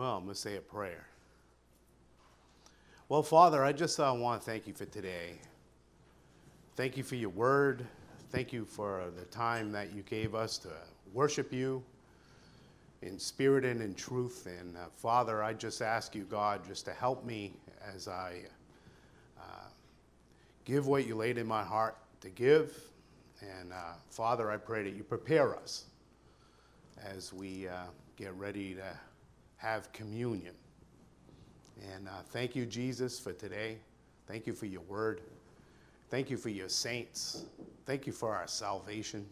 Well, I'm going to say a prayer. Well, Father, I just uh, want to thank you for today. Thank you for your word. Thank you for the time that you gave us to worship you in spirit and in truth. And uh, Father, I just ask you, God, just to help me as I uh, give what you laid in my heart to give. And uh, Father, I pray that you prepare us as we uh, get ready to have communion. And uh, thank you, Jesus, for today. Thank you for your word. Thank you for your saints. Thank you for our salvation.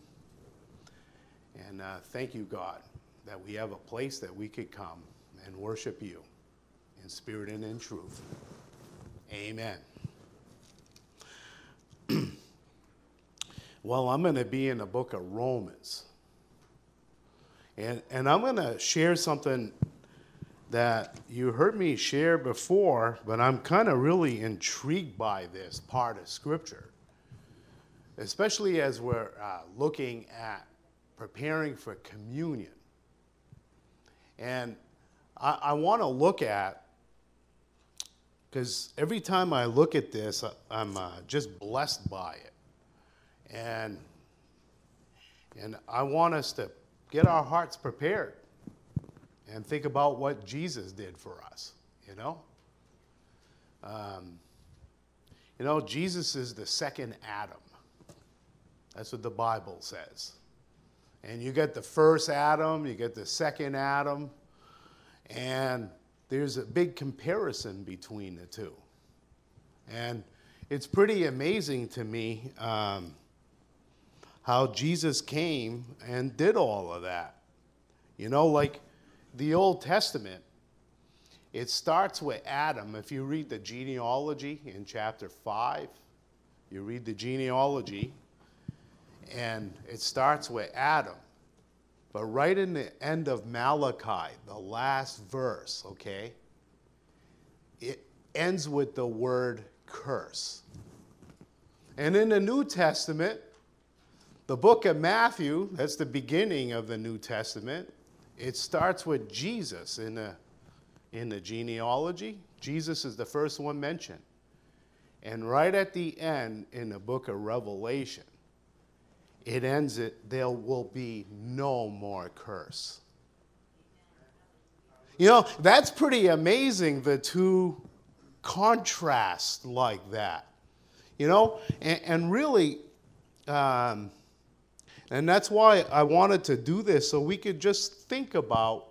And uh, thank you, God, that we have a place that we could come and worship you in spirit and in truth. Amen. well, I'm going to be in the book of Romans. And, and I'm going to share something that you heard me share before, but I'm kind of really intrigued by this part of Scripture, especially as we're uh, looking at preparing for communion. And I, I want to look at, because every time I look at this, I'm uh, just blessed by it. And, and I want us to get our hearts prepared and think about what Jesus did for us, you know? Um, you know, Jesus is the second Adam. That's what the Bible says. And you get the first Adam, you get the second Adam, and there's a big comparison between the two. And it's pretty amazing to me um, how Jesus came and did all of that. You know, like the Old Testament, it starts with Adam. If you read the genealogy in chapter 5, you read the genealogy, and it starts with Adam. But right in the end of Malachi, the last verse, okay, it ends with the word curse. And in the New Testament, the book of Matthew, that's the beginning of the New Testament, it starts with Jesus in the, in the genealogy. Jesus is the first one mentioned. And right at the end in the book of Revelation, it ends it, there will be no more curse. You know, that's pretty amazing, the two contrast like that. You know, and, and really, um, and that's why I wanted to do this so we could just think about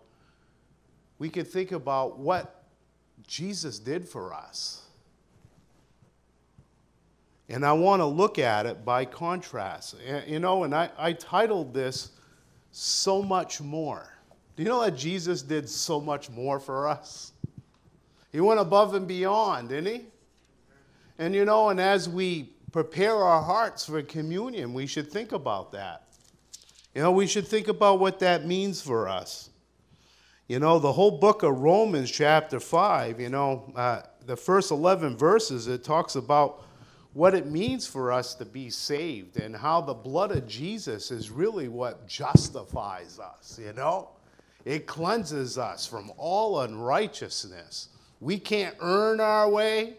we could think about what Jesus did for us. And I want to look at it by contrast. You know, and I, I titled this So Much More. Do you know that Jesus did so much more for us? He went above and beyond, didn't he? And you know, and as we prepare our hearts for communion, we should think about that. You know, we should think about what that means for us. You know, the whole book of Romans, chapter 5, you know, uh, the first 11 verses, it talks about what it means for us to be saved and how the blood of Jesus is really what justifies us, you know? It cleanses us from all unrighteousness. We can't earn our way.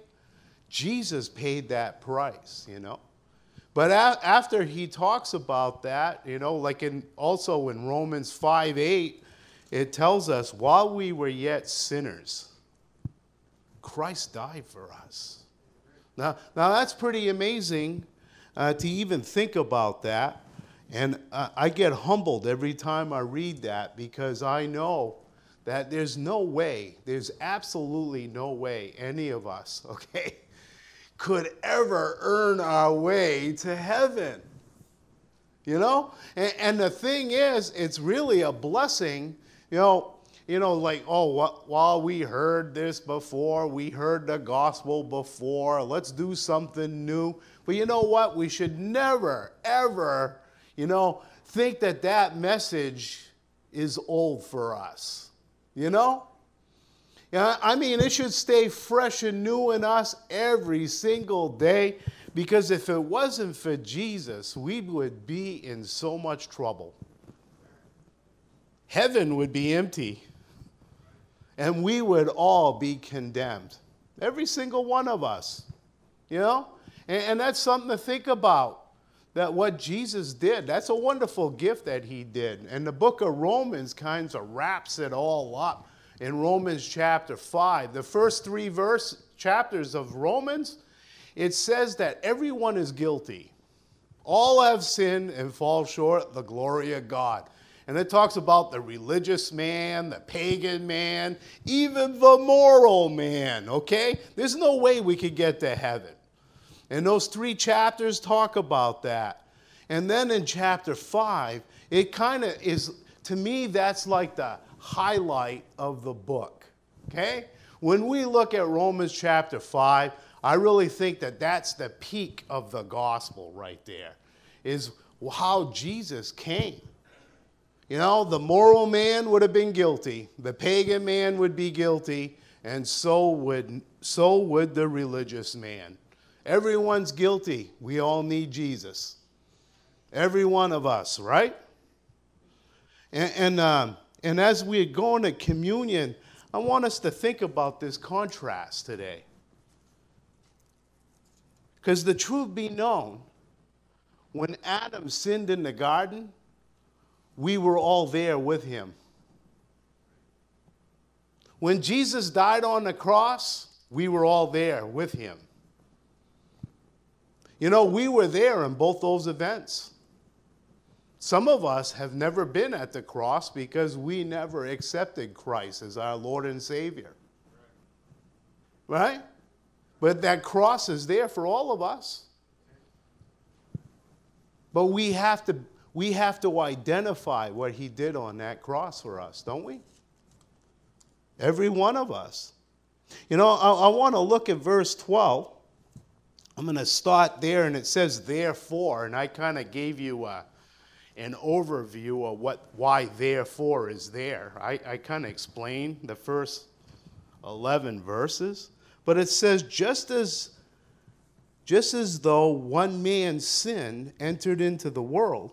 Jesus paid that price, you know? But after he talks about that, you know, like in also in Romans 5 8, it tells us while we were yet sinners, Christ died for us. Now, now that's pretty amazing uh, to even think about that. And uh, I get humbled every time I read that because I know that there's no way, there's absolutely no way any of us, okay, could ever earn our way to heaven. You know? And, and the thing is, it's really a blessing. You know, you know, like, oh, while we heard this before, we heard the gospel before, let's do something new. But you know what? We should never, ever, you know, think that that message is old for us. You know? Yeah, I mean, it should stay fresh and new in us every single day because if it wasn't for Jesus, we would be in so much trouble. Heaven would be empty. and we would all be condemned. Every single one of us. You know? And, and that's something to think about. That what Jesus did, that's a wonderful gift that he did. And the book of Romans kind of wraps it all up in Romans chapter 5. The first three verse chapters of Romans, it says that everyone is guilty. All have sinned and fall short the glory of God. And it talks about the religious man, the pagan man, even the moral man, okay? There's no way we could get to heaven. And those three chapters talk about that. And then in chapter five, it kind of is, to me, that's like the highlight of the book, okay? When we look at Romans chapter 5, I really think that that's the peak of the gospel right there, is how Jesus came. You know, the moral man would have been guilty, the pagan man would be guilty, and so would, so would the religious man. Everyone's guilty. We all need Jesus. Every one of us, right? And, and, um, and as we're going to communion, I want us to think about this contrast today. Because the truth be known, when Adam sinned in the garden, we were all there with him. When Jesus died on the cross, we were all there with him. You know, we were there in both those events. Some of us have never been at the cross because we never accepted Christ as our Lord and Savior. Right? But that cross is there for all of us. But we have to we have to identify what he did on that cross for us, don't we? Every one of us. You know, I, I want to look at verse 12. I'm going to start there, and it says, therefore, and I kind of gave you a, an overview of what why therefore is there. I, I kind of explained the first 11 verses, but it says just as just as though one man's sin entered into the world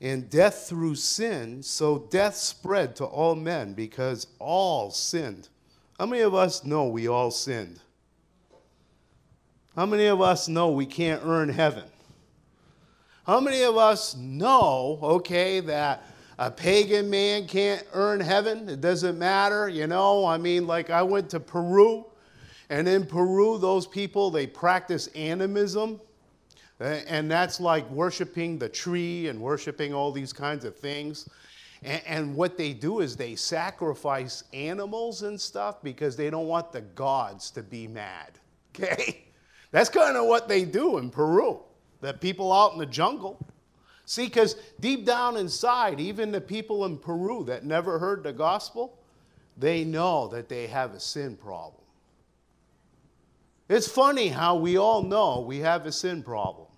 and death through sin, so death spread to all men because all sinned. How many of us know we all sinned? How many of us know we can't earn heaven? How many of us know, okay, that a pagan man can't earn heaven? It doesn't matter, you know? I mean, like I went to Peru, and in Peru, those people, they practice animism. And that's like worshiping the tree and worshiping all these kinds of things. And, what they do is they sacrifice animals and stuff because they don't want the gods to be mad. Okay? That's kind of what they do in Peru the people out in the jungle. See, because deep down inside, even the people in Peru that never heard the gospel, they know that they have a sin problem. It's funny how we all know we have a sin problem.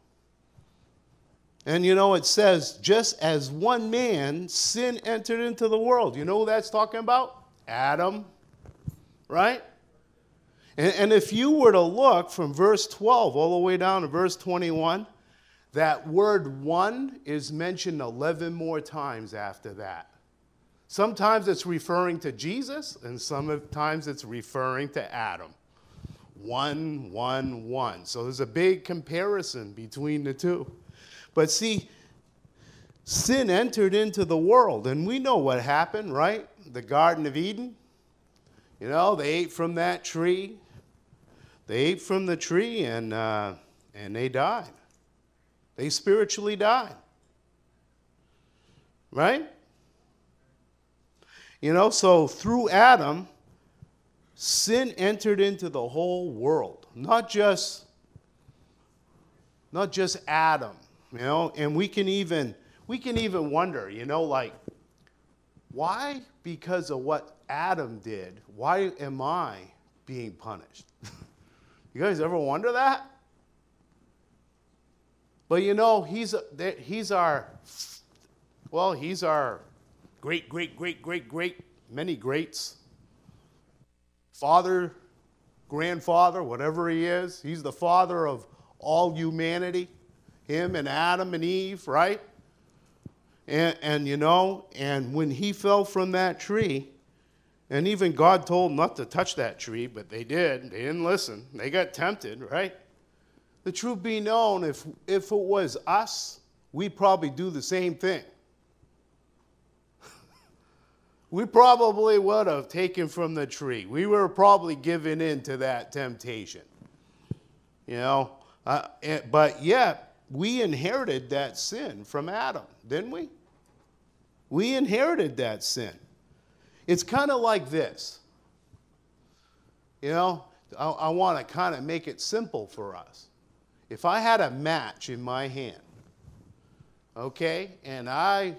And you know, it says, just as one man, sin entered into the world. You know who that's talking about? Adam, right? And, and if you were to look from verse 12 all the way down to verse 21, that word one is mentioned 11 more times after that. Sometimes it's referring to Jesus, and sometimes it's referring to Adam. One, one, one. So there's a big comparison between the two. But see, sin entered into the world, and we know what happened, right? The Garden of Eden. You know, they ate from that tree. They ate from the tree, and, uh, and they died. They spiritually died. Right? You know, so through Adam, sin entered into the whole world, not just not just Adam, you know, and we can even we can even wonder, you know, like why because of what Adam did, why am I being punished? You guys ever wonder that? But you know, he's, he's our, well, he's our great, great, great, great, great, many greats. Father, grandfather, whatever he is. He's the father of all humanity. Him and Adam and Eve, right? And, and you know, and when he fell from that tree, And even God told them not to touch that tree, but they did. They didn't listen. They got tempted, right? The truth be known, if, if it was us, we'd probably do the same thing. we probably would have taken from the tree. We were probably given in to that temptation. You know, uh, eh, but yet we inherited that sin from Adam, didn't we? We inherited that sin. It's kind of like this. You know, I, I want to kind of make it simple for us. If I had a match in my hand, okay, and I,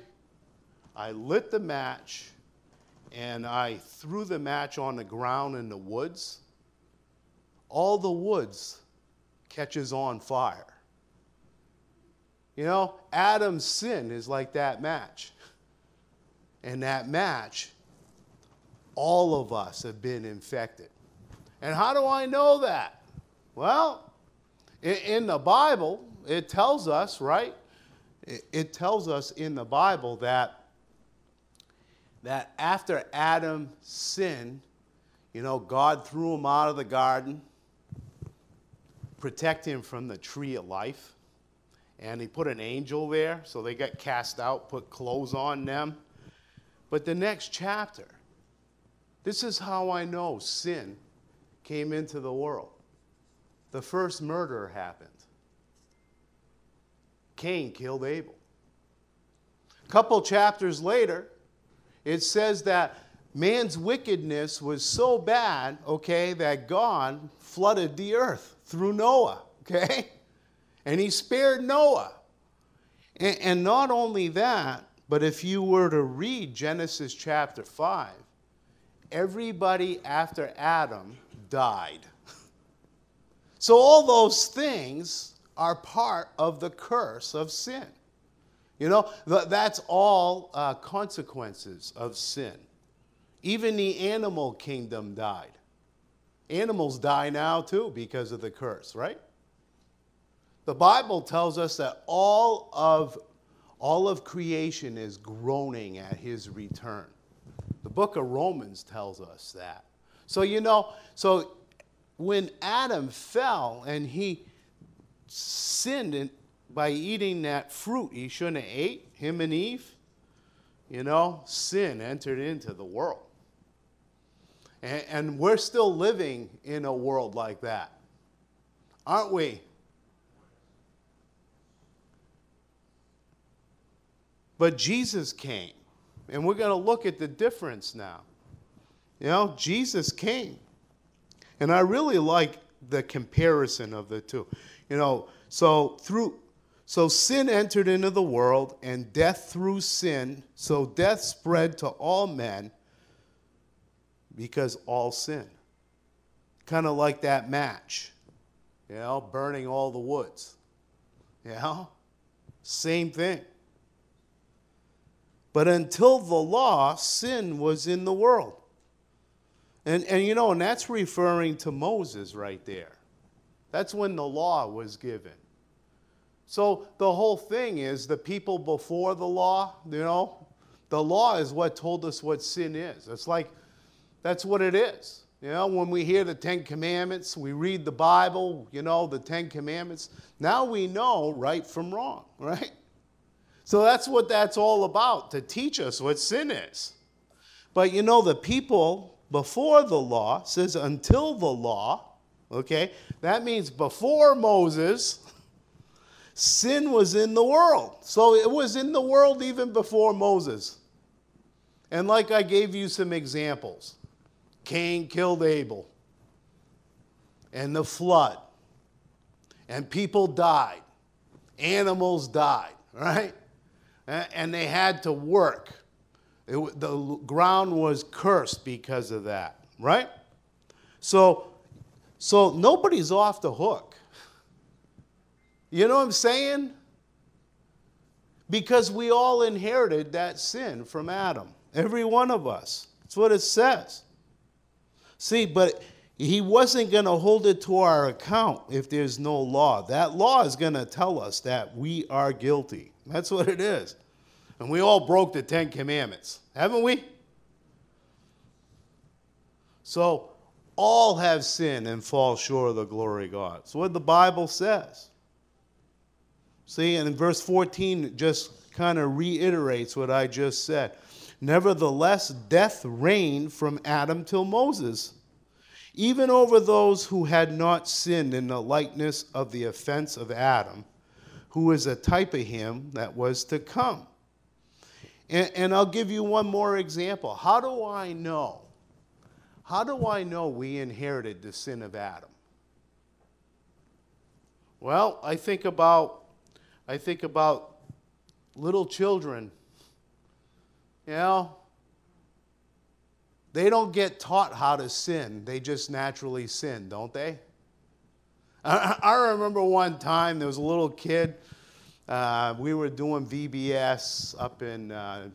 I lit the match and I threw the match on the ground in the woods, all the woods catches on fire. You know, Adam's sin is like that match. And that match all of us have been infected. And how do I know that? Well, in, the Bible, it tells us, right? It, tells us in the Bible that, that after Adam sinned, you know, God threw him out of the garden, protect him from the tree of life, and he put an angel there, so they got cast out, put clothes on them. But the next chapter, this is how I know sin came into the world. The first murder happened. Cain killed Abel. A couple chapters later, it says that man's wickedness was so bad, okay, that God flooded the earth through Noah, okay? And he spared Noah. And, and not only that, but if you were to read Genesis chapter 5, everybody after Adam died. So, all those things are part of the curse of sin. You know, that's all uh, consequences of sin. Even the animal kingdom died. Animals die now too because of the curse, right? The Bible tells us that all of, all of creation is groaning at his return. Book of Romans tells us that. So, you know, so when Adam fell and he sinned by eating that fruit he shouldn't have ate, him and Eve, you know, sin entered into the world. And, and we're still living in a world like that, aren't we? But Jesus came and we're going to look at the difference now. You know, Jesus came. And I really like the comparison of the two. You know, so through so sin entered into the world and death through sin, so death spread to all men because all sin. Kind of like that match, you know, burning all the woods. You know? Same thing. But until the law, sin was in the world. And, and you know, and that's referring to Moses right there. That's when the law was given. So the whole thing is the people before the law, you know, the law is what told us what sin is. It's like, that's what it is. You know, when we hear the Ten Commandments, we read the Bible, you know, the Ten Commandments. Now we know right from wrong, right? So that's what that's all about, to teach us what sin is. But you know, the people before the law says until the law, okay? That means before Moses, sin was in the world. So it was in the world even before Moses. And like I gave you some examples Cain killed Abel, and the flood, and people died, animals died, right? And they had to work. It, the ground was cursed because of that, right? So, so nobody's off the hook. You know what I'm saying? Because we all inherited that sin from Adam, every one of us. That's what it says. See, but he wasn't going to hold it to our account if there's no law. That law is going to tell us that we are guilty. That's what it is. And we all broke the Ten Commandments, haven't we? So all have sinned and fall short of the glory of God. That's what the Bible says. See, and in verse 14, it just kind of reiterates what I just said. Nevertheless, death reigned from Adam till Moses, even over those who had not sinned in the likeness of the offense of Adam, who is a type of him that was to come. And, and I'll give you one more example. How do I know? How do I know we inherited the sin of Adam? Well, I think about I think about little children you know, they don't get taught how to sin, they just naturally sin, don't they? I, I remember one time there was a little kid. Uh, we were doing VBS up in uh,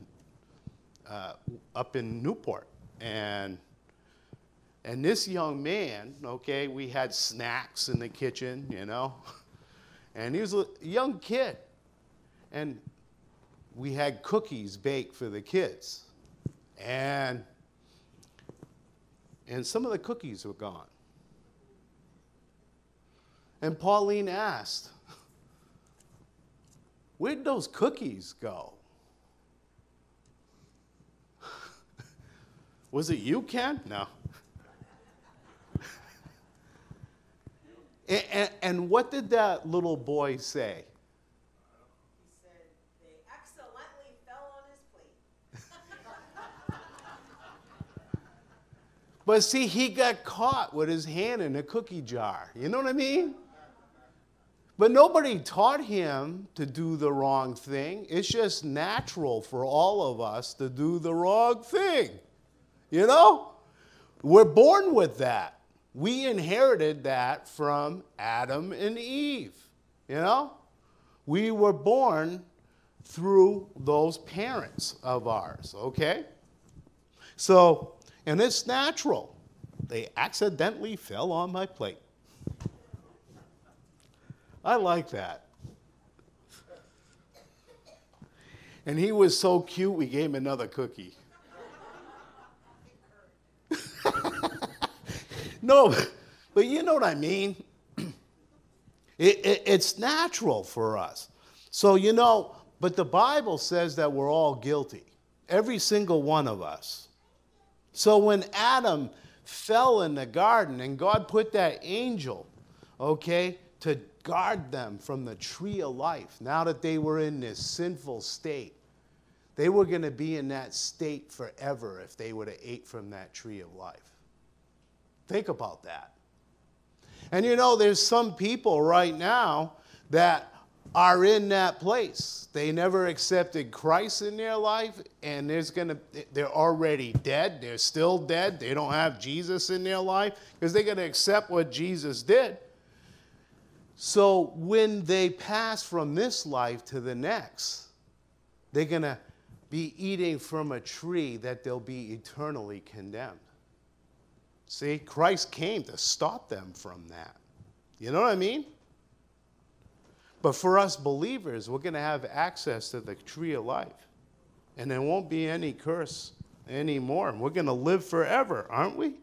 uh, up in Newport, and and this young man, okay, we had snacks in the kitchen, you know, and he was a young kid, and we had cookies baked for the kids. And, and some of the cookies were gone. And Pauline asked, Where'd those cookies go? Was it you, Ken? No. and, and, and, what did that little boy say? He said they accidentally fell on his plate. but see, he got caught with his hand in a cookie jar. You know what I mean? But nobody taught him to do the wrong thing. It's just natural for all of us to do the wrong thing. You know? We're born with that. We inherited that from Adam and Eve. You know? We were born through those parents of ours, okay? So, and it's natural. They accidentally fell on my plate. I like that. And he was so cute, we gave him another cookie. no, but you know what I mean? It, it, it's natural for us. So, you know, but the Bible says that we're all guilty, every single one of us. So when Adam fell in the garden and God put that angel, okay, to guard them from the tree of life, now that they were in this sinful state, they were going to be in that state forever if they would have ate from that tree of life. Think about that. And you know, there's some people right now that are in that place. They never accepted Christ in their life, and there's gonna they're already dead. They're still dead. They don't have Jesus in their life because they're gonna accept what Jesus did. So when they pass from this life to the next, they're gonna be eating from a tree that they'll be eternally condemned. See, Christ came to stop them from that. You know what I mean? But for us believers, we're going to have access to the tree of life. And there won't be any curse anymore. We're going to live forever, aren't we?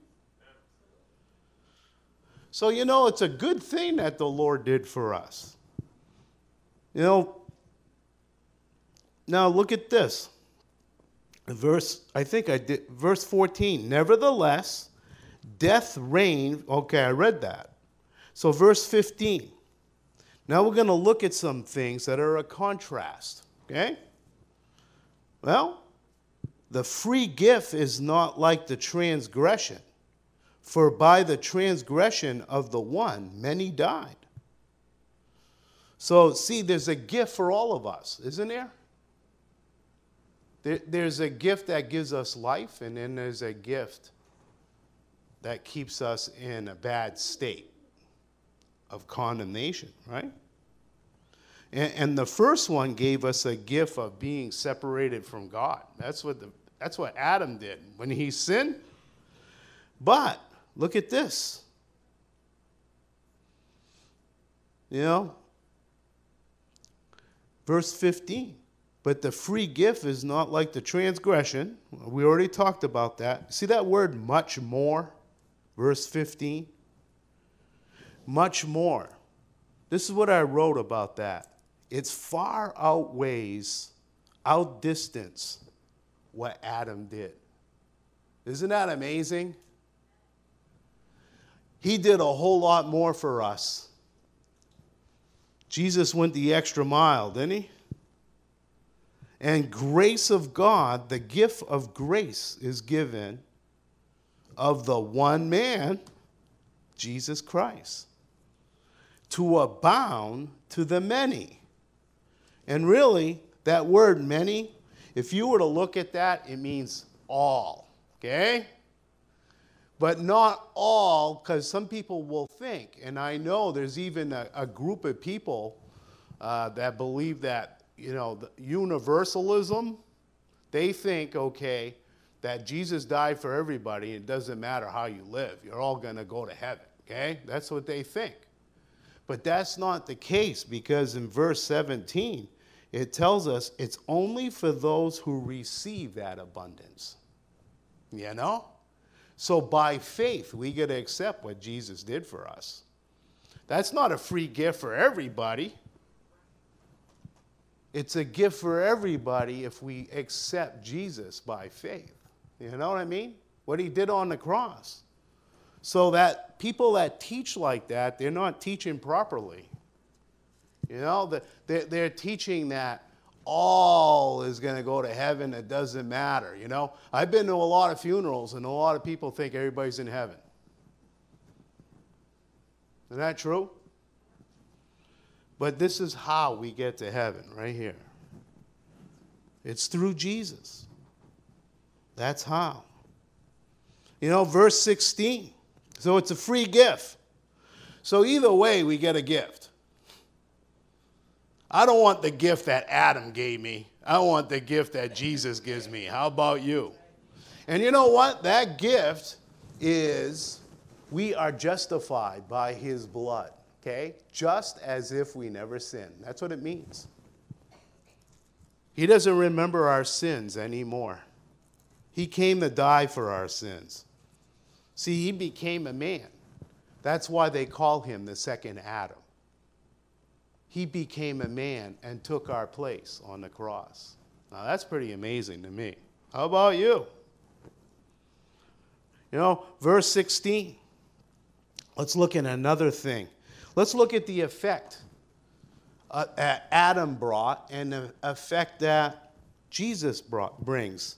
So, you know, it's a good thing that the Lord did for us. You know, now look at this. Verse, I think I did, verse 14. Nevertheless, death reigned. Okay, I read that. So, verse 15. Now we're going to look at some things that are a contrast, okay? Well, the free gift is not like the transgression, for by the transgression of the one, many died. So, see, there's a gift for all of us, isn't there? there? There's a gift that gives us life, and then there's a gift that keeps us in a bad state of condemnation, right? And, and, the first one gave us a gift of being separated from God. That's what, the, that's what Adam did when he sinned. But look at this. You know, verse 15. But the free gift is not like the transgression. We already talked about that. See that word much more? Verse 15. Much more. This is what I wrote about that. It's far outweighs, outdistance what Adam did. Isn't that amazing? He did a whole lot more for us. Jesus went the extra mile, didn't he? And grace of God, the gift of grace is given of the one man, Jesus Christ, to abound to the many. And really, that word many, if you were to look at that, it means all, okay? But not all, because some people will think, and I know there's even a, a group of people uh, that believe that you know, universalism, they think, okay, that Jesus died for everybody. It doesn't matter how you live. You're all going to go to heaven. Okay? That's what they think. But that's not the case because in verse 17, it tells us it's only for those who receive that abundance. You know? So by faith, we get to accept what Jesus did for us. That's not a free gift for everybody. It's a gift for everybody if we accept Jesus by faith. You know what I mean? What he did on the cross. So that people that teach like that, they're not teaching properly. You know, they're teaching that all is going to go to heaven. It doesn't matter. You know, I've been to a lot of funerals, and a lot of people think everybody's in heaven. Isn't that true? But this is how we get to heaven, right here. It's through Jesus. That's how. You know, verse 16. So it's a free gift. So either way, we get a gift. I don't want the gift that Adam gave me. I want the gift that Jesus gives me. How about you? And you know what? That gift is we are justified by his blood okay? Just as if we never sinned. That's what it means. He doesn't remember our sins anymore. He came to die for our sins. See, he became a man. That's why they call him the second Adam. He became a man and took our place on the cross. Now, that's pretty amazing to me. How about you? You know, verse 16. Let's look at another thing Let's look at the effect uh, that Adam brought and the effect that Jesus brought, brings.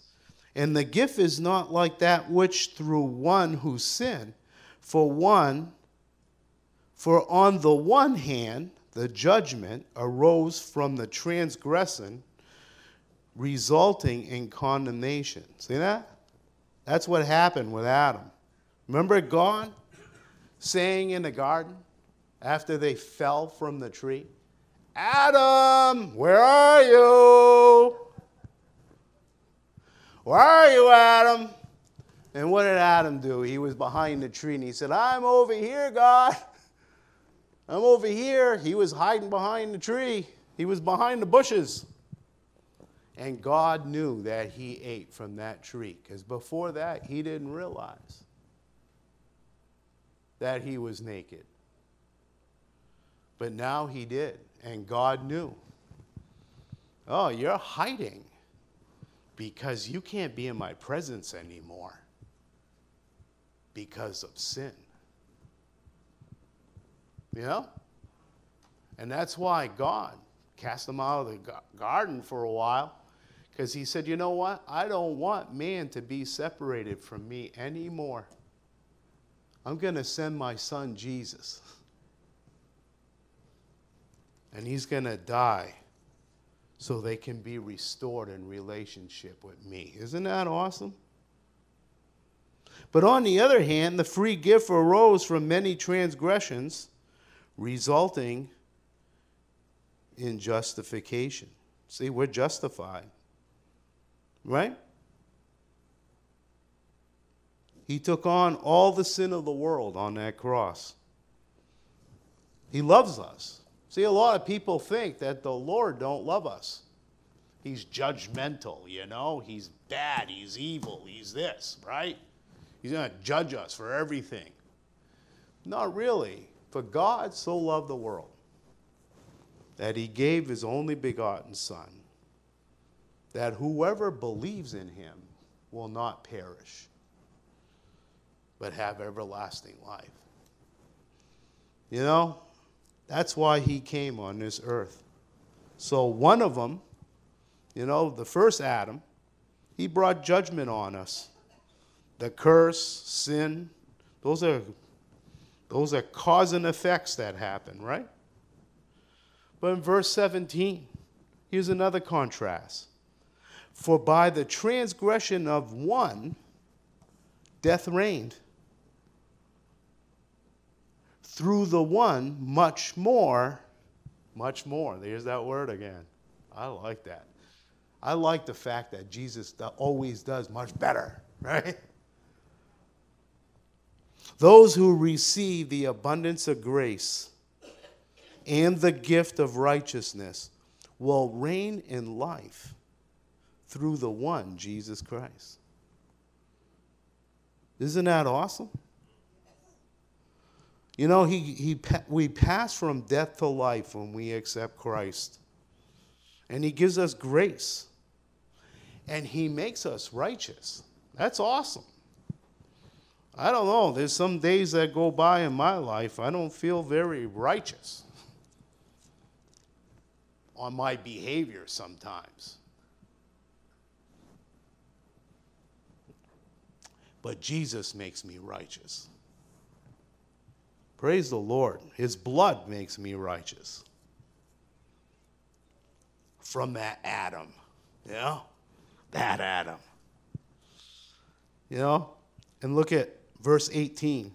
And the gift is not like that which through one who sinned, for one, for on the one hand, the judgment arose from the transgression, resulting in condemnation. See that? That's what happened with Adam. Remember God saying in the garden, after they fell from the tree? Adam, where are you? Where are you, Adam? And what did Adam do? He was behind the tree and he said, I'm over here, God. I'm over here. He was hiding behind the tree, he was behind the bushes. And God knew that he ate from that tree because before that, he didn't realize that he was naked. But now he did, and God knew. Oh, you're hiding because you can't be in my presence anymore because of sin. You know? And that's why God cast them out of the garden for a while because he said, You know what? I don't want man to be separated from me anymore. I'm going to send my son Jesus. and he's going to die so they can be restored in relationship with me. Isn't that awesome? But on the other hand, the free gift arose from many transgressions, resulting in justification. See, we're justified, right? He took on all the sin of the world on that cross. He loves us. See, a lot of people think that the Lord don't love us. He's judgmental, you know? He's bad, he's evil, he's this, right? He's going to judge us for everything. Not really. For God so loved the world that he gave his only begotten Son, that whoever believes in him will not perish, but have everlasting life. You know, that's why he came on this earth. So, one of them, you know, the first Adam, he brought judgment on us. The curse, sin, those are those are cause and effects that happen, right? But in verse 17, here's another contrast. For by the transgression of one, death reigned. Through the one, much more, much more. There's that word again. I like that. I like the fact that Jesus always does much better, right? Those who receive the abundance of grace and the gift of righteousness will reign in life through the one, Jesus Christ. Isn't that awesome? You know, he, he, we pass from death to life when we accept Christ. And he gives us grace. And he makes us righteous. That's awesome. I don't know. There's some days that go by in my life, I don't feel very righteous on my behavior sometimes. But Jesus makes me righteous. Praise the Lord. His blood makes me righteous. From that Adam. Know? That Adam. You know? And look at verse 18.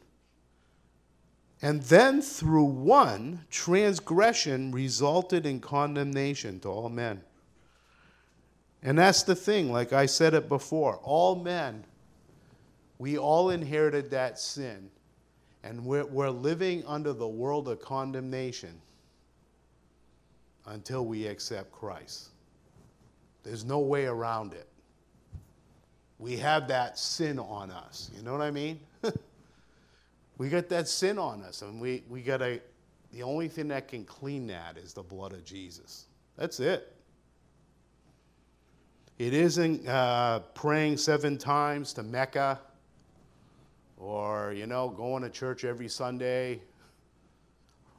And then through one, transgression resulted in condemnation to all men. And that's the thing, like I said it before all men, we all inherited that sin. And we're, we're living under the world of condemnation until we accept Christ. There's no way around it. We have that sin on us. You know what I mean? We got that sin on us, and we, we got to, the only thing that can clean that is the blood of Jesus. That's it. It isn't uh, praying seven times to Mecca or, you know, going to church every Sunday.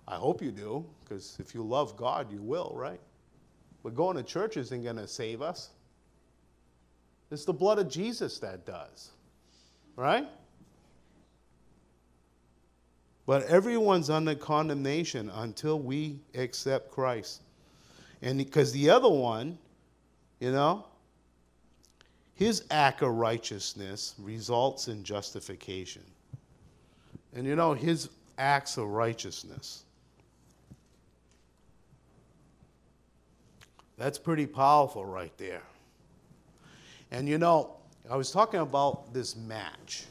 I hope you do, because if you love God, you will, right? But going to church isn't going to save us. It's the blood of Jesus that does, right? But everyone's under condemnation until we accept Christ. And because the other one, you know, his act of righteousness results in justification. And you know, his acts of righteousness. That's pretty powerful right there. And you know, I was talking about this match.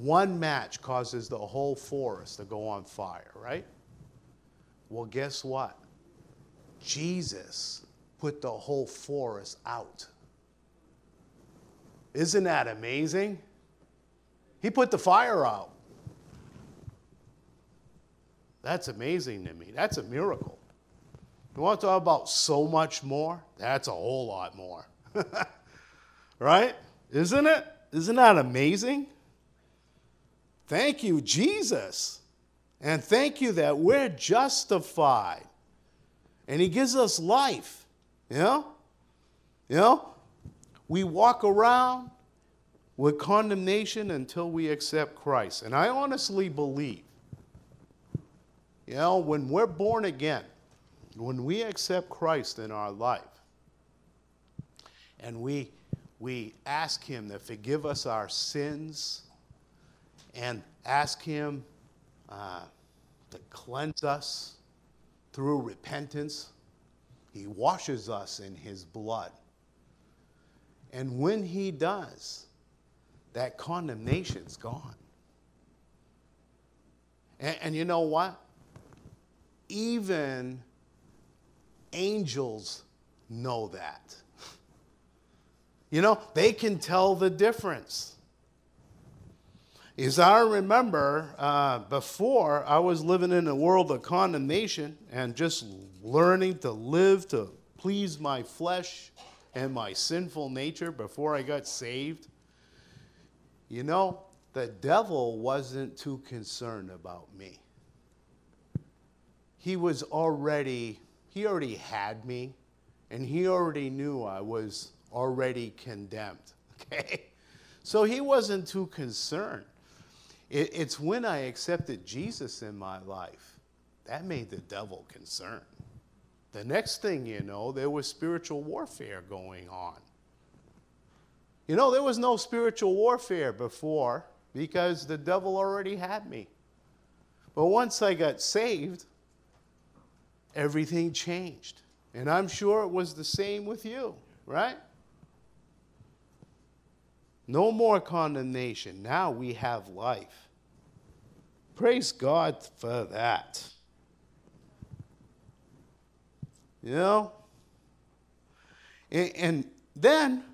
One match causes the whole forest to go on fire, right? Well, guess what? Jesus put the whole forest out. Isn't that amazing? He put the fire out. That's amazing to me. That's a miracle. You want to talk about so much more? That's a whole lot more. right? Isn't it? Isn't that amazing? Thank you, Jesus. And thank you that we're justified. And He gives us life. You know? You know? We walk around with condemnation until we accept Christ. And I honestly believe, you know, when we're born again, when we accept Christ in our life, and we, we ask Him to forgive us our sins and ask Him uh, to cleanse us through repentance. He washes us in His blood. And when He does, that condemnation's gone. And, and you know what? Even angels know that. You know, they can tell the difference. As I remember, uh, before I was living in a world of condemnation and just learning to live to please my flesh and my sinful nature before I got saved. You know, the devil wasn't too concerned about me. He was already, he already had me, and he already knew I was already condemned. Okay? So he wasn't too concerned. It, it's when I accepted Jesus in my life that made the devil concerned. The next thing you know, there was spiritual warfare going on. You know, there was no spiritual warfare before because the devil already had me. But once I got saved, everything changed. And I'm sure it was the same with you, right? No more condemnation. Now we have life. Praise God for that. You know? And, and then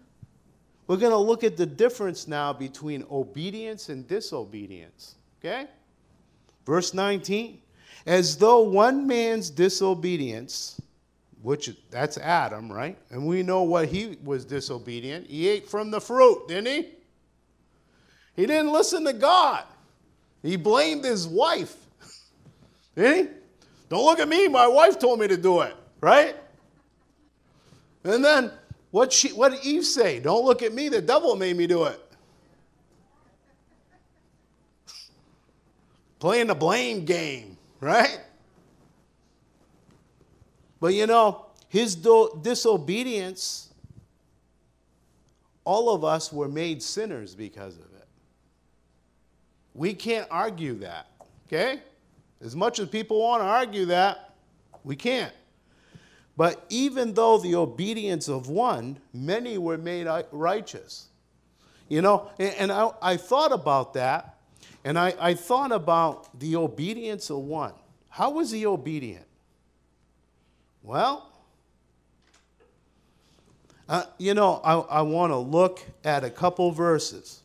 we're going to look at the difference now between obedience and disobedience. Okay? Verse 19. As though one man's disobedience, which that's Adam, right? And we know what he was disobedient. He ate from the fruit, didn't he? He didn't listen to God. He blamed his wife. didn't he? Don't look at me, my wife told me to do it right? And then what she what did Eve say? Don't look at me, the devil made me do it. Playing the blame game, right? But you know, his do- disobedience, all of us were made sinners because of it. We can't argue that, okay? As much as people want to argue that, we can't. But even though the obedience of one, many were made righteous. You know, and I, I thought about that, and I, I thought about the obedience of one. How was he obedient? Well, uh, you know, I, I want to look at a couple verses.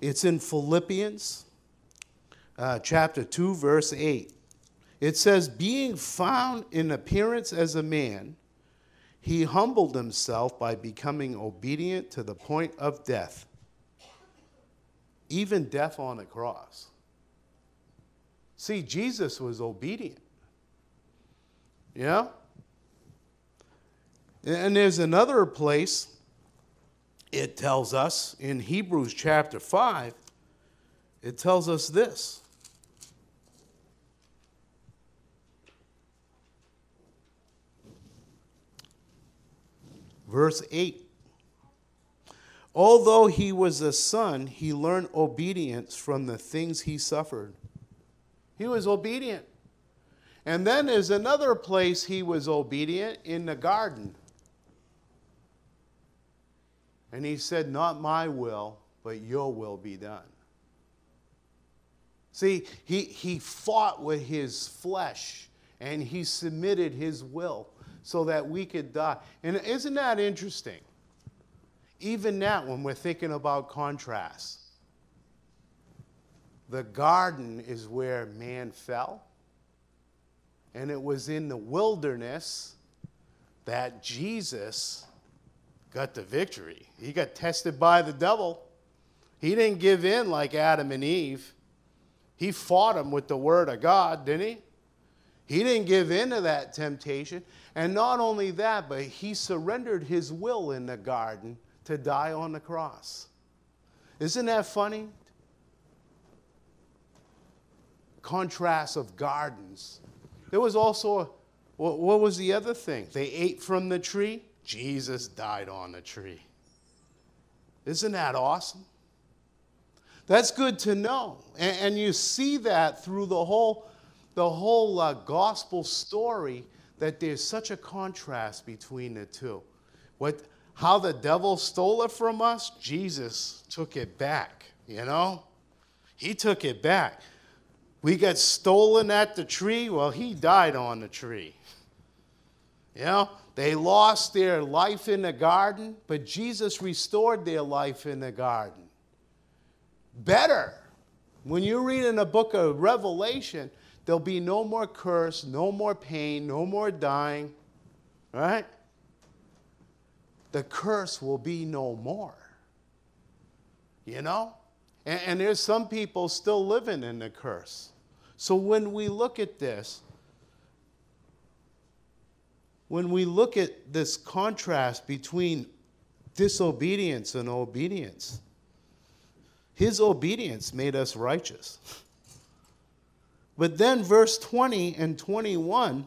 It's in Philippians uh, chapter 2, verse 8. It says, being found in appearance as a man, he humbled himself by becoming obedient to the point of death, even death on the cross. See, Jesus was obedient. Yeah? And there's another place, it tells us in Hebrews chapter 5, it tells us this. Verse 8 Although he was a son, he learned obedience from the things he suffered. He was obedient. And then there's another place he was obedient in the garden. And he said, Not my will, but your will be done. See, he, he fought with his flesh and he submitted his will so that we could die. And isn't that interesting? Even that, when we're thinking about contrast, the garden is where man fell, and it was in the wilderness that Jesus got the victory. He got tested by the devil. He didn't give in like Adam and Eve. He fought him with the word of God, didn't he? He didn't give in to that temptation. And not only that, but he surrendered his will in the garden to die on the cross. Isn't that funny? Contrast of gardens. There was also, a, what was the other thing? They ate from the tree. Jesus died on the tree. Isn't that awesome? That's good to know. And, and you see that through the whole, the whole uh, gospel story that there's such a contrast between the two. What, how the devil stole it from us, Jesus took it back, you know? He took it back. We got stolen at the tree, well, he died on the tree. You know, they lost their life in the garden, but Jesus restored their life in the garden. Better. When you read in the book of Revelation, there'll be no more curse, no more pain, no more dying, right? The curse will be no more. You know? And, and there's some people still living in the curse. So when we look at this, when we look at this contrast between disobedience and obedience, his obedience made us righteous. But then, verse 20 and 21,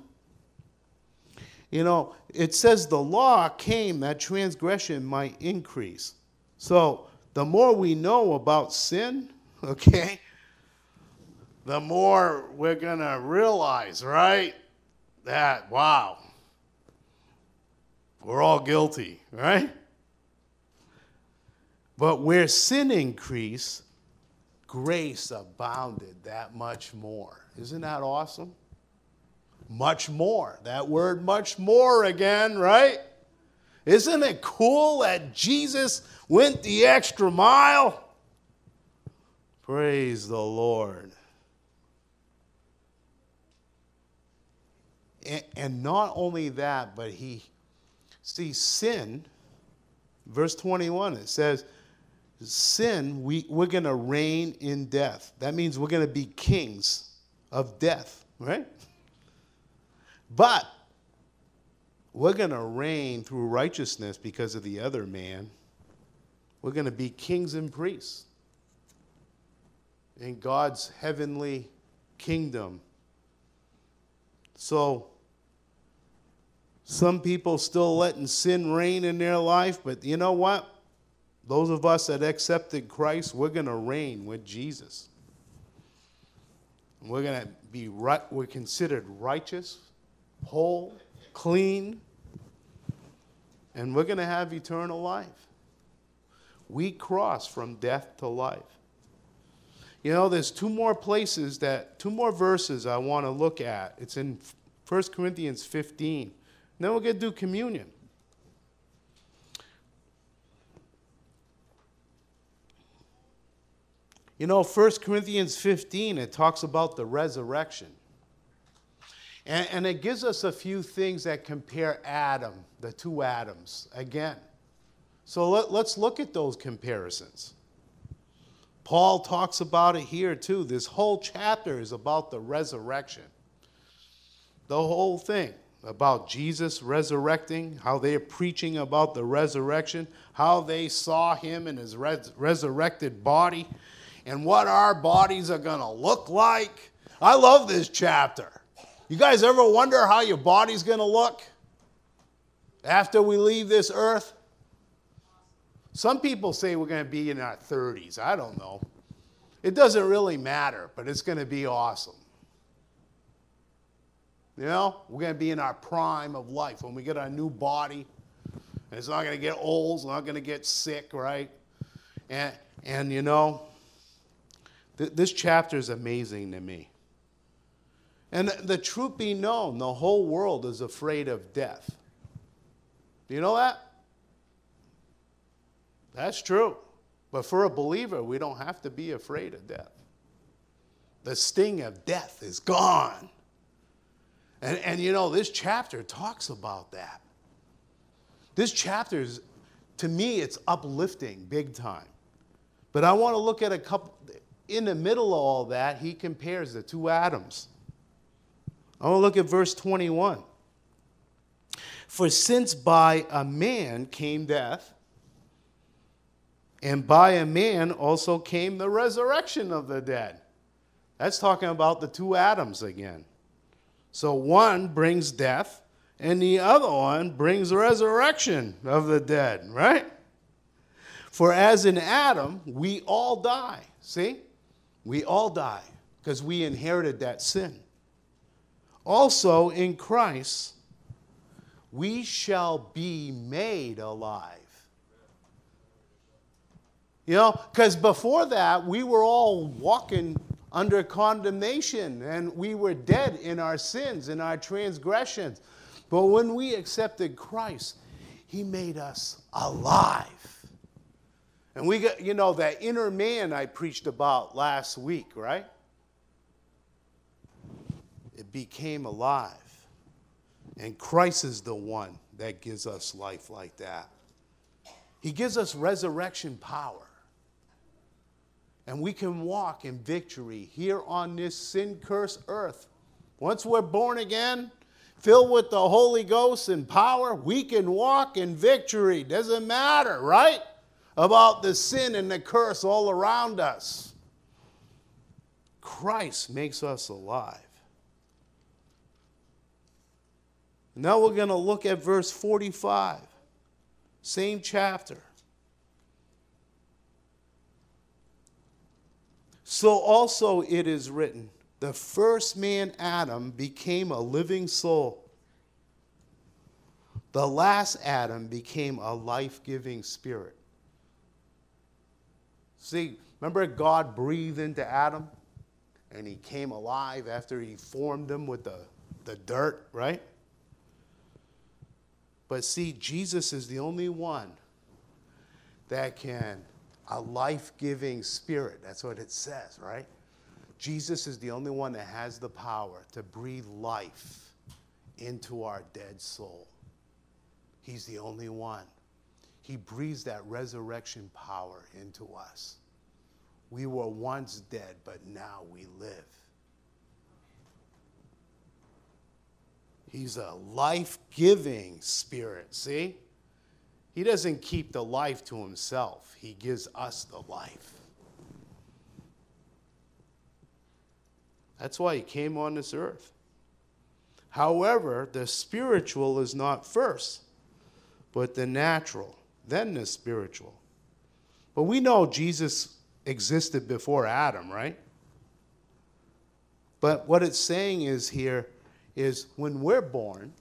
you know, it says the law came that transgression might increase. So, the more we know about sin, okay, the more we're going to realize, right? That, wow, we're all guilty, right? But where sin increased, grace abounded that much more. Isn't that awesome? Much more. That word, much more again, right? Isn't it cool that Jesus went the extra mile? Praise the Lord. And, not only that, but he, see, sin, verse 21, it says, sin, we, we're going to reign in death. That means we're going to be kings of death, right? But we're going to reign through righteousness because of the other man. We're going to be kings and priests in God's heavenly kingdom. So, some people still letting sin reign in their life, but you know what? Those of us that accepted Christ, we're going to reign with Jesus. We're going to be right, we're considered righteous, whole, clean, and we're going to have eternal life. We cross from death to life. You know, there's two more places that, two more verses I want to look at. It's in 1 Corinthians 15. Then we're going to do communion. You know, 1 Corinthians 15, it talks about the resurrection. And, and, it gives us a few things that compare Adam, the two Adams, again. So let, let's look at those comparisons. Paul talks about it here too. This whole chapter is about the resurrection. The whole thing about Jesus resurrecting, how they're preaching about the resurrection, how they saw him in his res- resurrected body, and what our bodies are going to look like. I love this chapter. You guys ever wonder how your body's going to look after we leave this earth? Some people say we're going to be in our 30s. I don't know. It doesn't really matter, but it's going to be awesome. You know, we're going to be in our prime of life when we get our new body. And it's not going to get old, it's not going to get sick, right? And, and you know, th- this chapter is amazing to me. And the truth be known, the whole world is afraid of death. Do you know that? That's true. But for a believer, we don't have to be afraid of death. The sting of death is gone. And, and you know, this chapter talks about that. This chapter is, to me, it's uplifting big time. But I want to look at a couple, in the middle of all that, he compares the two Adams. I want to look at verse 21. For since by a man came death, and by a man also came the resurrection of the dead. That's talking about the two Adams again. So one brings death, and the other one brings resurrection of the dead, right? For as in Adam, we all die. See? We all die because we inherited that sin also in Christ, we shall be made alive. You know, because before that, we were all walking under condemnation and we were dead in our sins, in our transgressions. But when we accepted Christ, He made us alive. And we got, you know, that inner man I preached about last week, right? It became alive. And Christ is the one that gives us life like that. He gives us resurrection power. And we can walk in victory here on this sin cursed earth. Once we're born again, filled with the Holy Ghost and power, we can walk in victory. Doesn't matter, right? About the sin and the curse all around us. Christ makes us alive. Now we're going to look at verse 45, same chapter. So also it is written the first man, Adam, became a living soul. The last Adam became a life giving spirit. See, remember God breathed into Adam and he came alive after he formed him with the, the dirt, right? But see, Jesus is the only one that can, a life giving spirit. That's what it says, right? Jesus is the only one that has the power to breathe life into our dead soul. He's the only one. He breathes that resurrection power into us. We were once dead, but now we live. He's a life giving spirit, see? He doesn't keep the life to himself, he gives us the life. That's why he came on this earth. However, the spiritual is not first, but the natural, then the spiritual. But we know Jesus existed before Adam, right? But what it's saying is here is when we're born,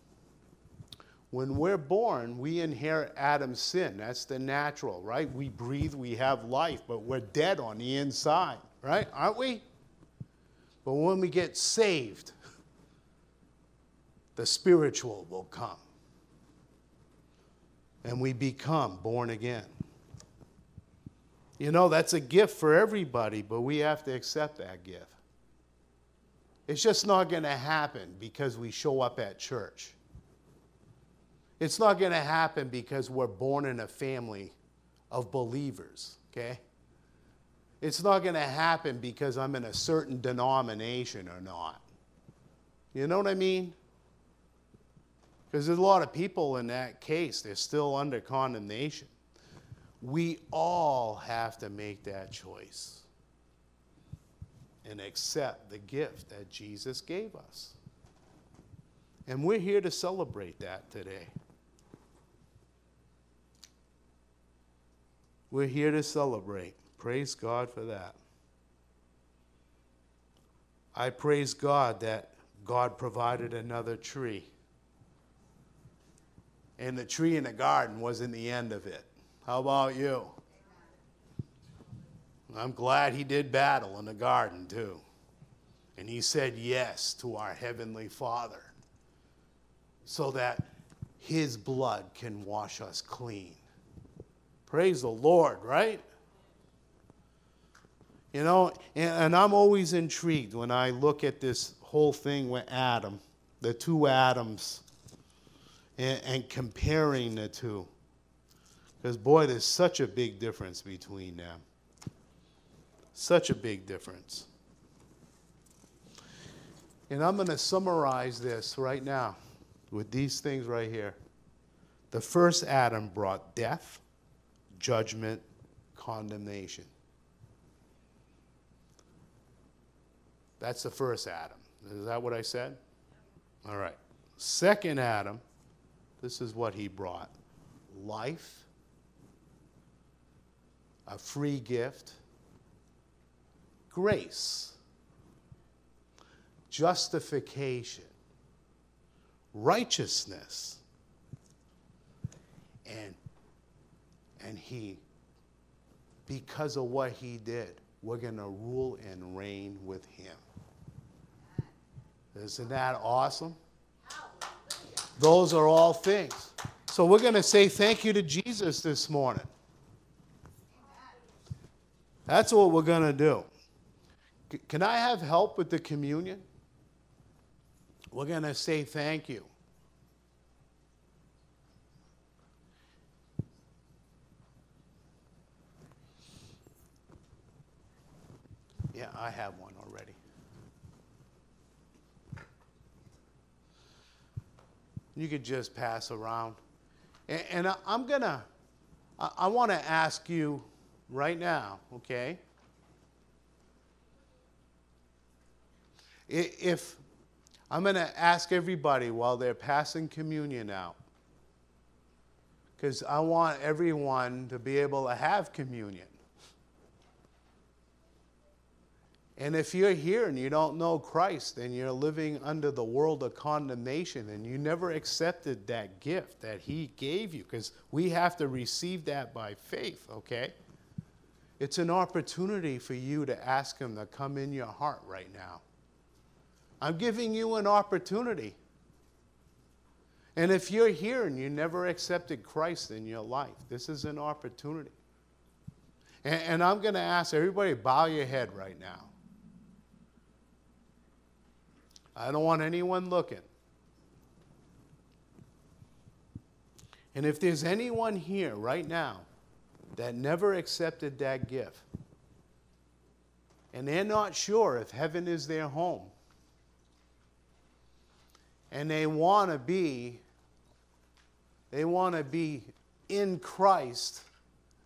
when we're born, we inherit Adam's sin. That's the natural, right? We breathe, we have life, but we're dead on the inside, right? Aren't we? But when we get saved, the spiritual will come. And we become born again. You know, that's a gift for everybody, but we have to accept that gift. It's just not going to happen because we show up at church. It's not going to happen because we're born in a family of believers, okay? It's not going to happen because I'm in a certain denomination or not. You know what I mean? Because there's a lot of people in that case, they're still under condemnation. We all have to make that choice and accept the gift that Jesus gave us. And we're here to celebrate that today. We're here to celebrate. Praise God for that. I praise God that God provided another tree. And the tree in the garden wasn't the end of it. How about you? I'm glad he did battle in the garden too. And he said yes to our Heavenly Father so that his blood can wash us clean. Praise the Lord, right? You know, and, and, I'm always intrigued when I look at this whole thing with Adam, the two Adams, and, and comparing the two. Because, boy, there's such a big difference between them. Such a big difference. And I'm going to summarize this right now with these things right here. The first Adam brought death, judgment, condemnation. That's the first Adam. Is that what I said? All right. Second Adam, this is what he brought life, a free gift, grace, justification, righteousness, and, and he, because of what he did, we're going to rule and reign with him. Isn't that awesome? Those are all things. So we're going to say thank you to Jesus this morning. That's what we're going to do. Can I have help with the communion? We're going to say thank you. Yeah, I have one already. You could just pass around. And, and I, I'm going to, I, I want to ask you right now, okay? If, I'm going to ask everybody while they're passing communion out, because I want everyone to be able to have communion. And if you're here and you don't know Christ and you're living under the world of condemnation and you never accepted that gift that He gave you, because we have to receive that by faith, okay? It's an opportunity for you to ask Him to come in your heart right now. I'm giving you an opportunity. And if you're here and you never accepted Christ in your life, this is an opportunity. And, and I'm going to ask everybody bow your head right now. I don't want anyone looking. And if there's anyone here right now that never accepted that gift, and they're not sure if heaven is their home, and they want to be they want to be in Christ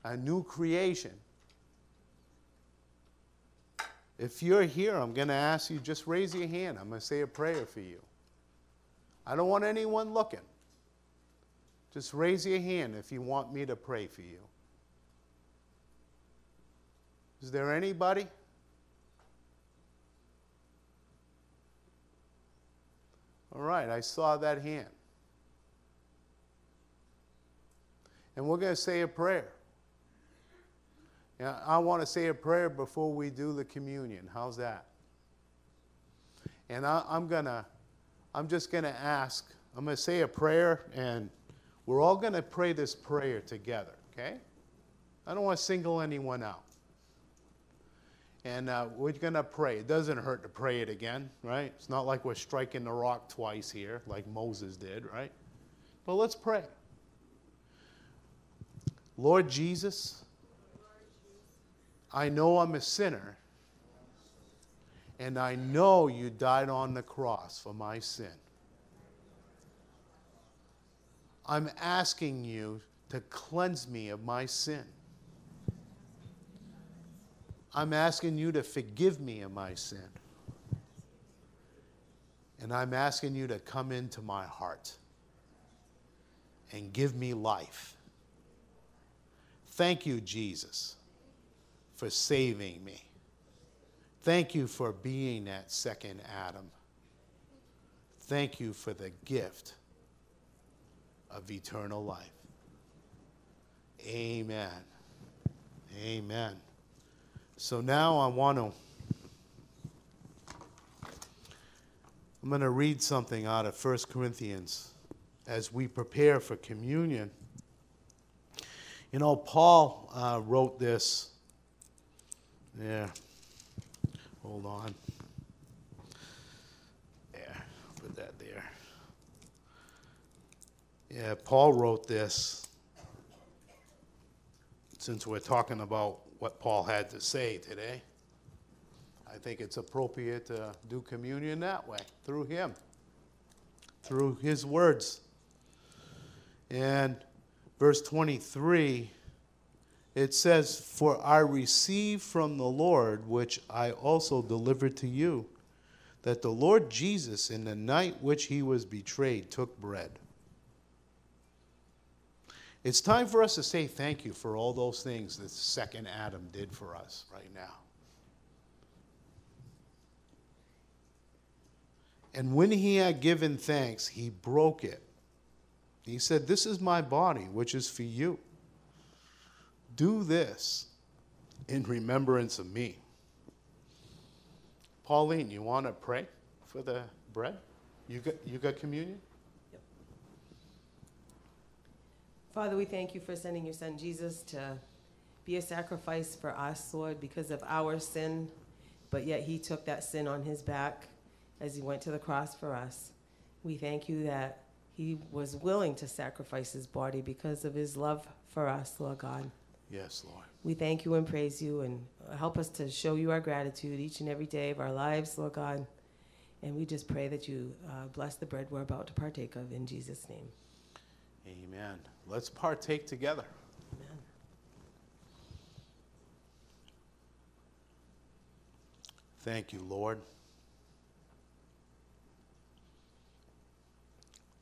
a new creation if you're here i'm going to ask you just raise your hand. I'm going to say a prayer for you. I don't want anyone looking. Just raise your hand if you want me to pray for you. Is there anybody? All right, I saw that hand. And we're going to say a prayer. I want to say a prayer before we do the communion. How's that? And I, I'm to, I'm just to ask, I'm to say a prayer, and we're all to pray this prayer together, okay? I don't want to single anyone out. And uh, we're going to pray. It doesn't hurt to pray it again, right? It's not like we're striking the rock twice here, like Moses did, right? But let's pray. Lord Jesus, I know I'm a sinner, and I know you died on the cross for my sin. I'm asking you to cleanse me of my sin. I'm asking you to forgive me of my sin. And I'm asking you to come into my heart and give me life. Thank you, Jesus, for saving me. Thank you for being that second Adam. Thank you for the gift of eternal life. Amen. Amen. So now I want to. I'm going to read something out of 1 Corinthians as we prepare for communion. You know, Paul uh, wrote this. Yeah. Hold on. Yeah, Put that there. Yeah, Paul wrote this. Since we're talking about what Paul had to say today. I think it's appropriate to do communion that way, through him, through his words. And verse 23, it says, For I received from the Lord, which I also delivered to you, that the Lord Jesus, in the night which he was betrayed, took bread. It's time for us to say thank you for all those things that second Adam did for us right now. And when he had given thanks, he broke it. He said, This is my body, which is for you. Do this in remembrance of me. Pauline, you want to pray for the bread? You got, you got communion? Yep. Father, we thank you for sending your son Jesus to be a sacrifice for us, Lord, because of our sin, but yet he took that sin on his back as he went to the cross for us. We thank you that he was willing to sacrifice his body because of his love for us, Lord God. Yes, Lord. We thank you and praise you and help us to show you our gratitude each and every day of our lives, Lord God. And we just pray that you uh, bless the bread we're about to partake of in Jesus' name. Amen. Let's partake together. Amen. Thank you, Lord.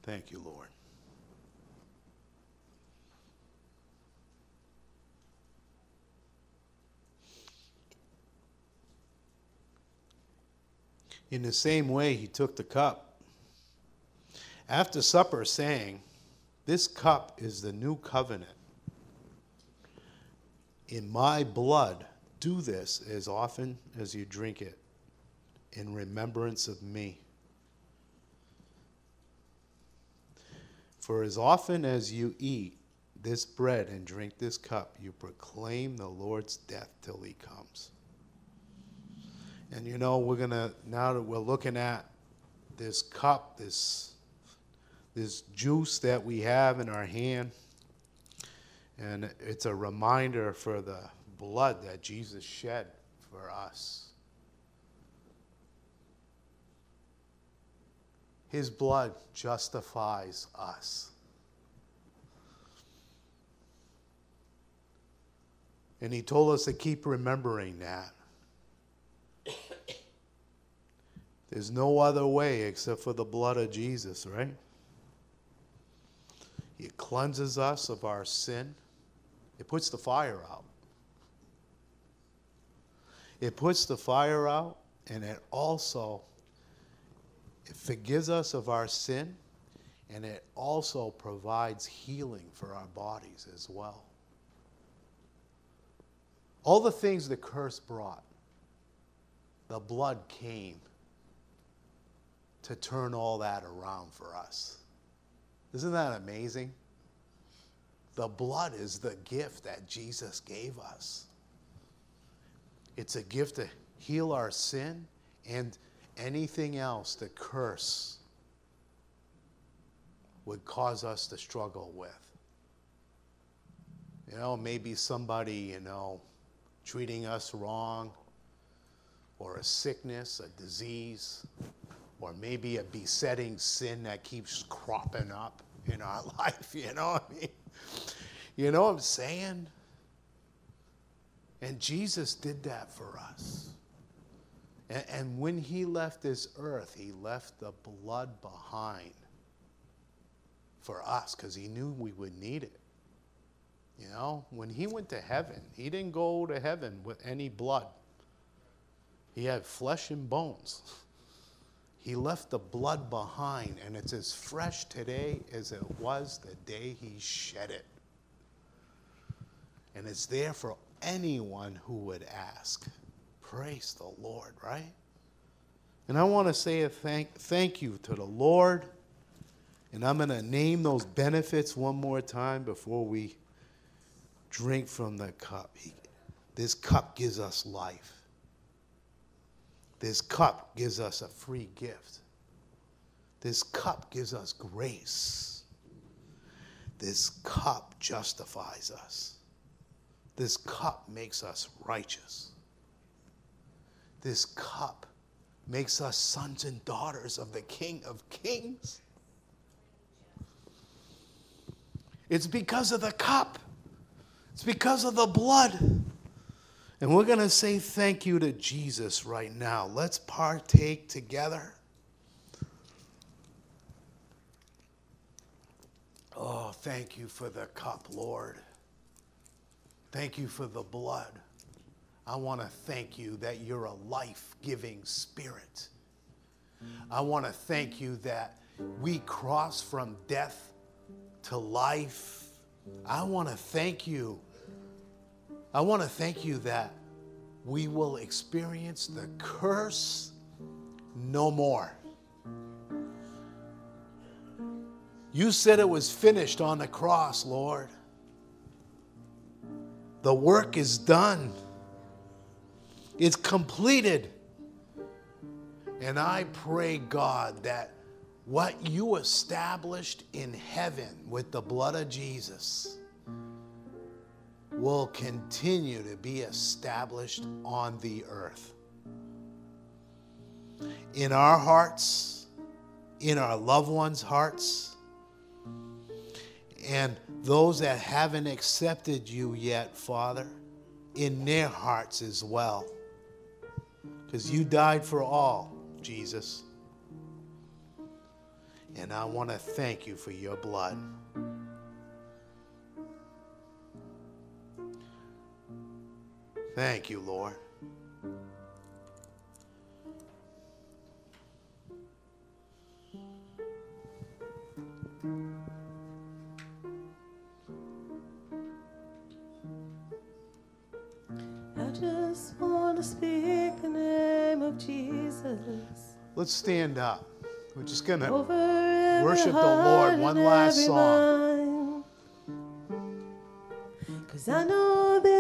Thank you, Lord. In the same way, he took the cup. After supper, saying, This cup is the new covenant. In my blood, do this as often as you drink it in remembrance of me. For as often as you eat this bread and drink this cup, you proclaim the Lord's death till he comes. And you know, we're to, now that we're looking at this cup, this, this juice that we have in our hand, and it's a reminder for the blood that Jesus shed for us. His blood justifies us. And he told us to keep remembering that. There's no other way except for the blood of Jesus, right? It cleanses us of our sin. It puts the fire out. It puts the fire out, and it also it forgives us of our sin, and it also provides healing for our bodies as well. All the things the curse brought, the blood came to turn all that around for us. Isn't that amazing? The blood is the gift that Jesus gave us. It's a gift to heal our sin and anything else the curse would cause us to struggle with. You know, maybe somebody, you know, treating us wrong, or a sickness, a disease, or maybe a besetting sin that keeps cropping up in our life. You know what I mean? You know what I'm saying? And Jesus did that for us. And, and when he left this earth, he left the blood behind for us because he knew we would need it. You know, when he went to heaven, he didn't go to heaven with any blood. He had flesh and bones. He left the blood behind, and it's as fresh today as it was the day he shed it. And it's there for anyone who would ask. Praise the Lord, right? And I want to say a thank, thank you to the Lord. And I'm going to name those benefits one more time before we drink from the cup. He, this cup gives us life. This cup gives us a free gift. This cup gives us grace. This cup justifies us. This cup makes us righteous. This cup makes us sons and daughters of the King of Kings. It's because of the cup, it's because of the blood. And we're going to say thank you to Jesus right now. Let's partake together. Oh, thank you for the cup, Lord. Thank you for the blood. I want to thank you that you're a life giving spirit. I want to thank you that we cross from death to life. I want to thank you. I want to thank you that we will experience the curse no more. You said it was finished on the cross, Lord. The work is done, it's completed. And I pray, God, that what you established in heaven with the blood of Jesus will continue to be established on the earth. In our hearts, in our loved ones' hearts, and those that haven't accepted you yet, Father, in their hearts as well. Because you died for all, Jesus. And I want to thank you for your blood. Thank you, Lord. I just want to speak the name of Jesus Let's stand up. We're just going to Worship the Lord. One last song. Cause I know is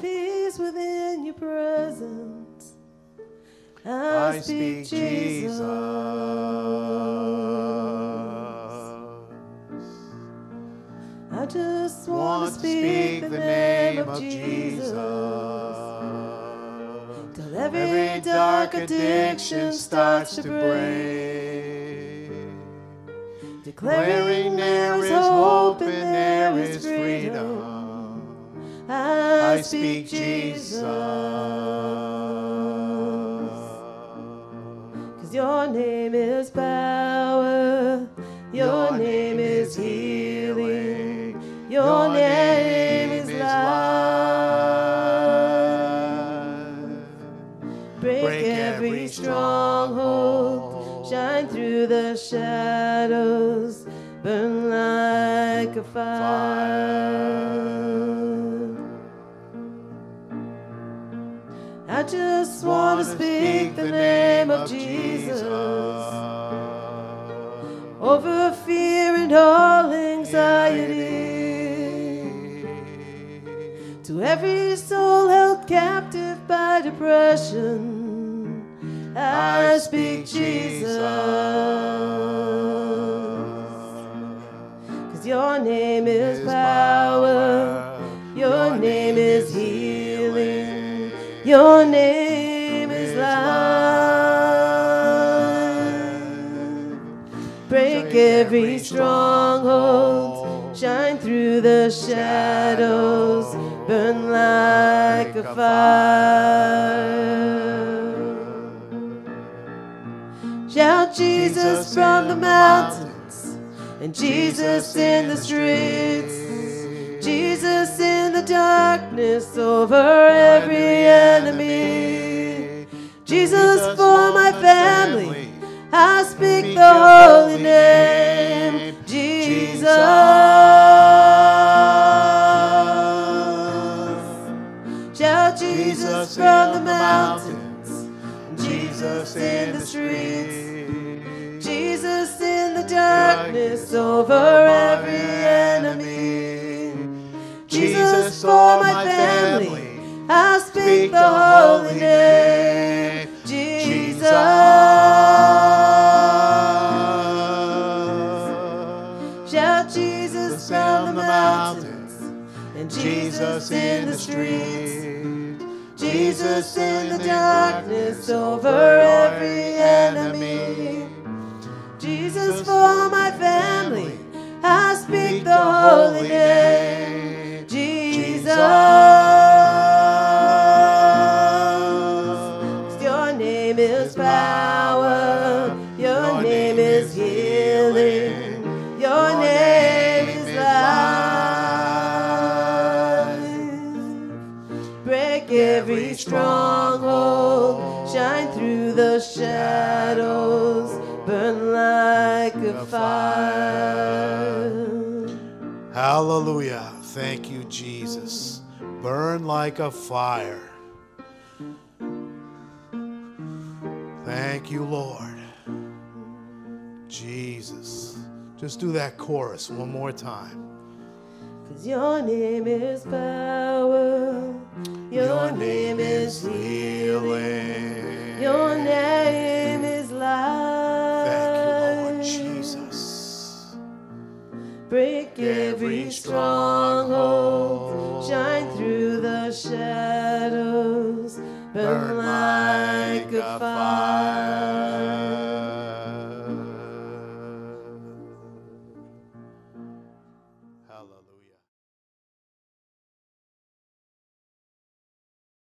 peace within your presence. I, I speak Jesus. I just want, Want to speak, the name of Jesus. Till every, Every dark addiction starts to break. Declaring there is hope and there is freedom. I, I speak Jesus. Cause your name is power, your, name is healing, your, name, is life. Break, every stronghold. shine through the shadows, burn like a fire. Every soul held captive by depression, I speak Jesus. Cause your name is power, your name is healing, your name is life. Break every stronghold, shine through the shadows, burn like a fire. Shout Jesus from the mountains, and Jesus in the streets. Jesus in the darkness over every enemy. Jesus for my family, I speak the holy name. Jesus. Jesus from the mountains, Jesus in the streets. Jesus in the darkness over every enemy. Jesus for my family, I speak the holy name. Jesus. Shout Jesus from the mountains, and Jesus in the streets. Jesus in the darkness over every enemy. Jesus for my family, I speak the holy name. Jesus. Hallelujah. Thank you, Jesus. Burn like a fire. Thank you, Lord. Jesus. Just do that chorus one more time. Cause your name is power. Your, Your name, is healing. healing. Your name is life. Thank you, Lord Jesus. Break every stronghold. Shine through the shadows. Burn, like a fire.